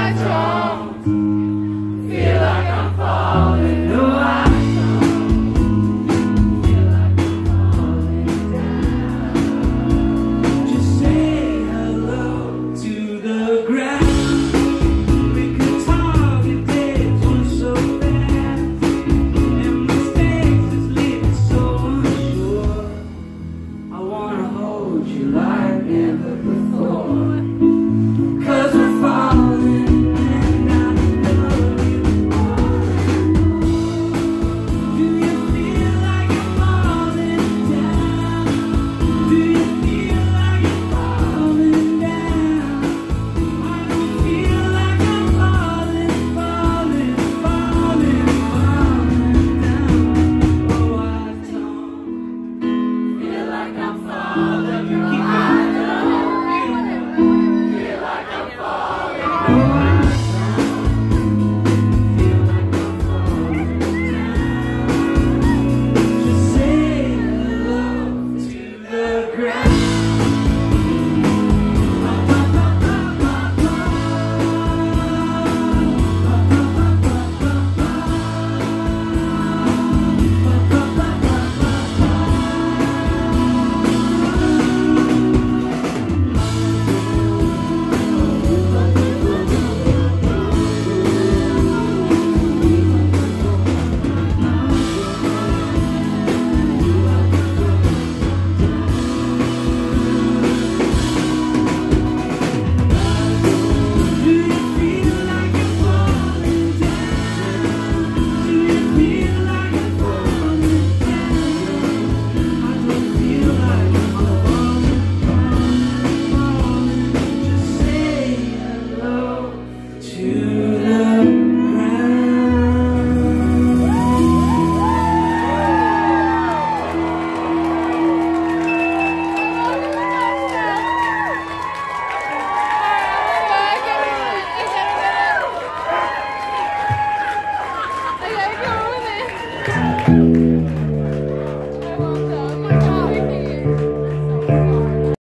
my throne.